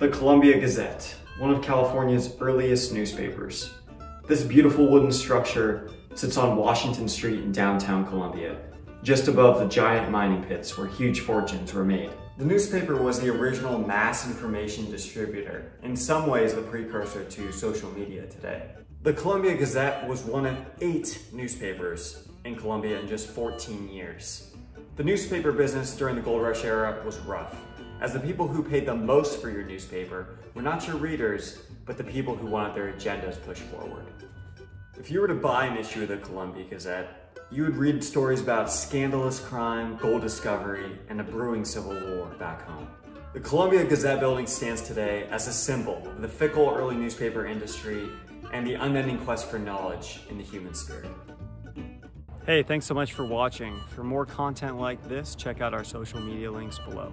The Columbia Gazette, one of California's earliest newspapers. This beautiful wooden structure sits on Washington Street in downtown Columbia, just above the giant mining pits where huge fortunes were made. The newspaper was the original mass information distributor, in some ways the precursor to social media today. The Columbia Gazette was one of eight newspapers in Columbia in just 14 years. The newspaper business during the gold rush era was rough, as the people who paid the most for your newspaper were not your readers, but the people who wanted their agendas pushed forward. If you were to buy an issue of the Columbia Gazette, you would read stories about scandalous crime, gold discovery, and a brewing civil war back home. The Columbia Gazette building stands today as a symbol of the fickle early newspaper industry and the unending quest for knowledge in the human spirit. Hey, thanks so much for watching. For more content like this, check out our social media links below.